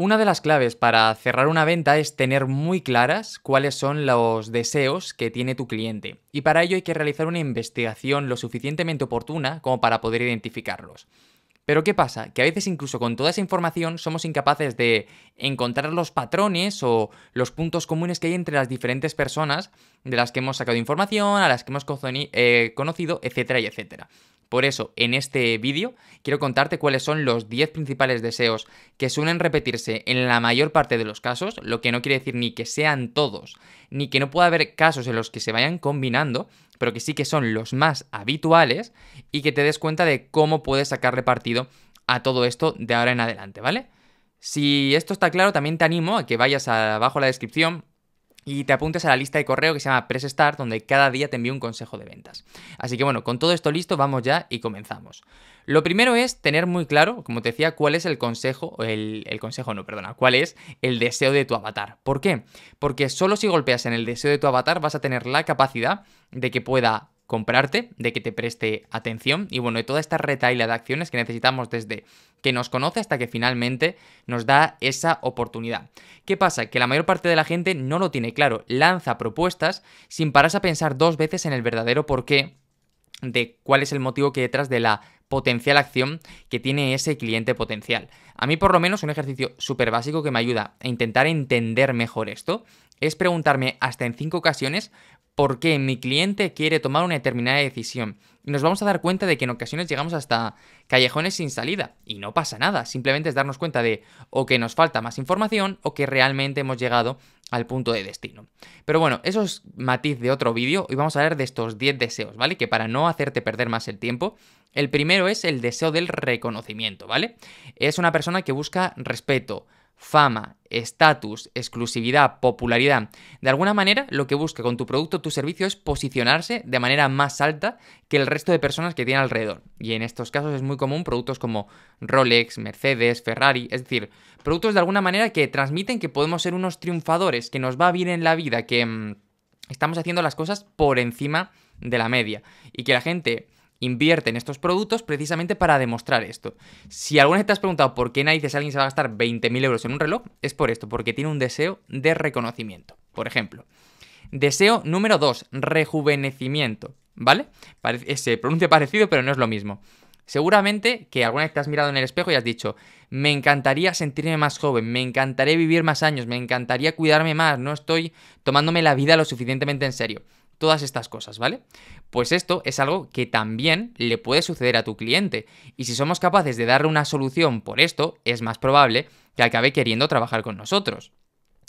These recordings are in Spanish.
Una de las claves para cerrar una venta es tener muy claras cuáles son los deseos que tiene tu cliente. Y para ello hay que realizar una investigación lo suficientemente oportuna como para poder identificarlos. Pero ¿qué pasa? Que a veces incluso con toda esa información somos incapaces de encontrar los patrones o los puntos comunes que hay entre las diferentes personas de las que hemos sacado información, a las que hemos eh, conocido, etcétera etcétera. Por eso, en este vídeo quiero contarte cuáles son los 10 principales deseos que suelen repetirse en la mayor parte de los casos, lo que no quiere decir ni que sean todos, ni que no pueda haber casos en los que se vayan combinando, pero que sí que son los más habituales y que te des cuenta de cómo puedes sacarle partido a todo esto de ahora en adelante, ¿vale? Si esto está claro, también te animo a que vayas abajo a la descripción y te apuntes a la lista de correo que se llama Press Start, donde cada día te envío un consejo de ventas. Así que bueno, con todo esto listo, vamos ya y comenzamos. Lo primero es tener muy claro, como te decía, cuál es el consejo, el, el consejo no, perdona, cuál es el deseo de tu avatar. ¿Por qué? Porque solo si golpeas en el deseo de tu avatar vas a tener la capacidad de que pueda comprarte, de que te preste atención y bueno, de toda esta retaila de acciones que necesitamos desde que nos conoce hasta que finalmente nos da esa oportunidad. ¿Qué pasa? Que la mayor parte de la gente no lo tiene claro, lanza propuestas sin pararse a pensar dos veces en el verdadero porqué de cuál es el motivo que detrás de la potencial acción que tiene ese cliente potencial. A mí por lo menos un ejercicio súper básico que me ayuda a intentar entender mejor esto es preguntarme hasta en cinco ocasiones por qué mi cliente quiere tomar una determinada decisión. Y nos vamos a dar cuenta de que en ocasiones llegamos hasta callejones sin salida. Y no pasa nada, simplemente es darnos cuenta de o que nos falta más información o que realmente hemos llegado al punto de destino. Pero bueno, eso es matiz de otro vídeo y vamos a ver de estos 10 deseos, ¿vale? Que para no hacerte perder más el tiempo, el primero es el deseo del reconocimiento, ¿vale? Es una persona que busca respeto, fama, estatus, exclusividad, popularidad. De alguna manera, lo que busca con tu producto o tu servicio es posicionarse de manera más alta que el resto de personas que tiene alrededor. Y en estos casos es muy común productos como Rolex, Mercedes, Ferrari, es decir, productos de alguna manera que transmiten que podemos ser unos triunfadores, que nos va bien en la vida, que mm, estamos haciendo las cosas por encima de la media y que la gente invierte en estos productos precisamente para demostrar esto. Si alguna vez te has preguntado por qué narices alguien se va a gastar 20.000 euros en un reloj, es por esto, porque tiene un deseo de reconocimiento. Por ejemplo, deseo número 2, rejuvenecimiento. ¿Vale? Se pronuncia parecido, pero no es lo mismo. Seguramente que alguna vez te has mirado en el espejo y has dicho, me encantaría sentirme más joven, me encantaría vivir más años, me encantaría cuidarme más, no estoy tomándome la vida lo suficientemente en serio todas estas cosas, ¿vale? Pues esto es algo que también le puede suceder a tu cliente. Y si somos capaces de darle una solución por esto, es más probable que acabe queriendo trabajar con nosotros.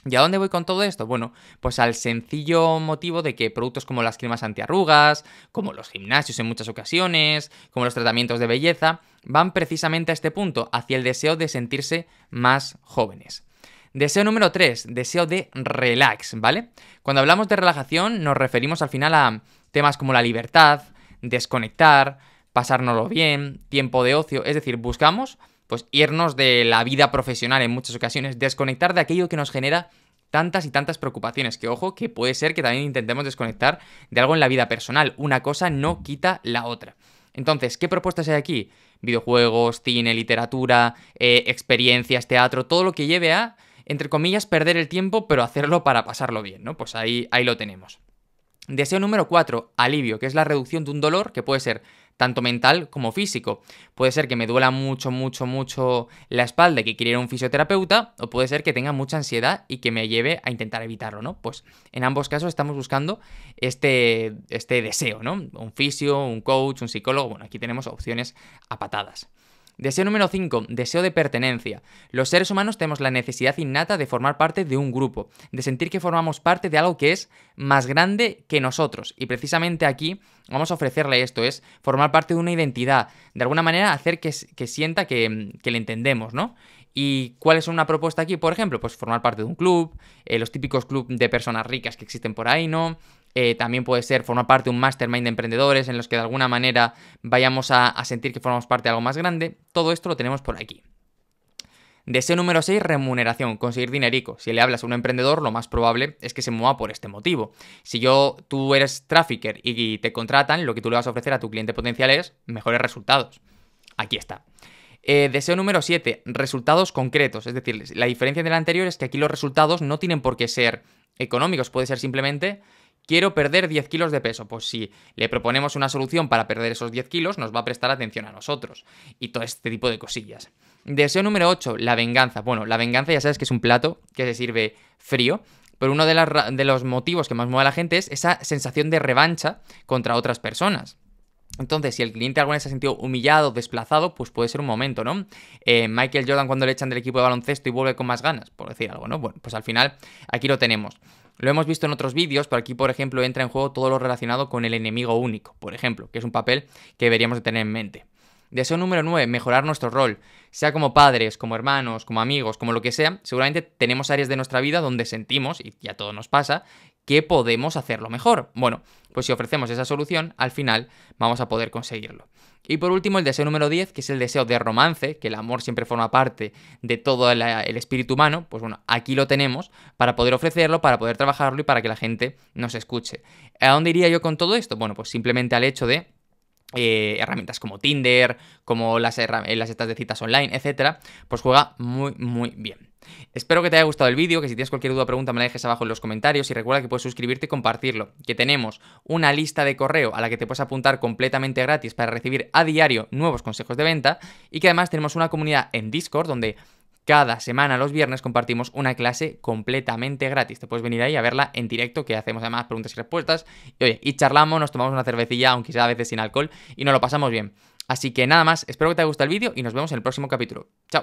¿Y a dónde voy con todo esto? Bueno, pues al sencillo motivo de que productos como las cremas antiarrugas, como los gimnasios en muchas ocasiones, como los tratamientos de belleza, van precisamente a este punto, hacia el deseo de sentirse más jóvenes. Deseo número 3, deseo de relax, ¿vale? Cuando hablamos de relajación nos referimos al final a temas como la libertad, desconectar, pasárnoslo bien, tiempo de ocio, es decir, buscamos pues irnos de la vida profesional en muchas ocasiones, desconectar de aquello que nos genera tantas y tantas preocupaciones, que ojo, que puede ser que también intentemos desconectar de algo en la vida personal, una cosa no quita la otra. Entonces, ¿qué propuestas hay aquí? Videojuegos, cine, literatura, eh, experiencias, teatro, todo lo que lleve a entre comillas, perder el tiempo, pero hacerlo para pasarlo bien, ¿no? Pues ahí, ahí lo tenemos. Deseo número 4, alivio, que es la reducción de un dolor que puede ser tanto mental como físico. Puede ser que me duela mucho, mucho, mucho la espalda y que quiera ir a un fisioterapeuta, o puede ser que tenga mucha ansiedad y que me lleve a intentar evitarlo, ¿no? Pues en ambos casos estamos buscando este, este deseo, ¿no? Un fisio, un coach, un psicólogo, bueno, aquí tenemos opciones a patadas. Deseo número 5. Deseo de pertenencia. Los seres humanos tenemos la necesidad innata de formar parte de un grupo, de sentir que formamos parte de algo que es más grande que nosotros. Y precisamente aquí vamos a ofrecerle esto, es formar parte de una identidad, de alguna manera hacer que, sienta que, que le entendemos, ¿no? ¿Y cuál es una propuesta aquí? Por ejemplo, pues formar parte de un club, eh, los típicos clubes de personas ricas que existen por ahí, ¿no? Eh, también puede ser formar parte de un mastermind de emprendedores en los que de alguna manera vayamos a, sentir que formamos parte de algo más grande. Todo esto lo tenemos por aquí. Deseo número 6, remuneración, conseguir dinerico. Si le hablas a un emprendedor, lo más probable es que se mueva por este motivo. Si yo, tú eres trafficker y te contratan, lo que tú le vas a ofrecer a tu cliente potencial es mejores resultados. Aquí está. Eh, deseo número 7, resultados concretos. Es decir, la diferencia del anterior es que aquí los resultados no tienen por qué ser económicos, puede ser simplemente quiero perder 10 kilos de peso. Pues si le proponemos una solución para perder esos 10 kilos, nos va a prestar atención a nosotros. Y todo este tipo de cosillas. Deseo número 8, la venganza. Bueno, la venganza ya sabes que es un plato que se sirve frío. Pero uno de, los motivos que más mueve a la gente es esa sensación de revancha contra otras personas. Entonces, si el cliente alguna vez se ha sentido humillado, desplazado, pues puede ser un momento, ¿no? Eh, Michael Jordan cuando le echan del equipo de baloncesto y vuelve con más ganas, por decir algo, ¿no? Bueno, pues al final aquí lo tenemos. Lo hemos visto en otros vídeos, pero aquí, por ejemplo, entra en juego todo lo relacionado con el enemigo único, por ejemplo, que es un papel que deberíamos de tener en mente. Deseo número 9, mejorar nuestro rol. Sea como padres, como hermanos, como amigos, como lo que sea, seguramente tenemos áreas de nuestra vida donde sentimos, y ya todo nos pasa, que podemos hacerlo mejor. Bueno, pues si ofrecemos esa solución, al final vamos a poder conseguirlo. Y por último, el deseo número 10, que es el deseo de romance, que el amor siempre forma parte de todo el, espíritu humano, pues bueno, aquí lo tenemos para poder ofrecerlo, para poder trabajarlo y para que la gente nos escuche. ¿A dónde iría yo con todo esto? Bueno, pues simplemente al hecho de eh, herramientas como Tinder, como las, las estas de citas online, etcétera, pues juega muy, muy bien. Espero que te haya gustado el vídeo, que si tienes cualquier duda o pregunta me la dejes abajo en los comentarios y recuerda que puedes suscribirte y compartirlo, que tenemos una lista de correo a la que te puedes apuntar completamente gratis para recibir a diario nuevos consejos de venta y que además tenemos una comunidad en Discord donde cada semana, los viernes, compartimos una clase completamente gratis. Te puedes venir ahí a verla en directo, que hacemos además preguntas y respuestas. Y oye, y charlamos, nos tomamos una cervecilla, aunque sea a veces sin alcohol, y nos lo pasamos bien. Así que nada más, espero que te haya gustado el vídeo y nos vemos en el próximo capítulo. Chao.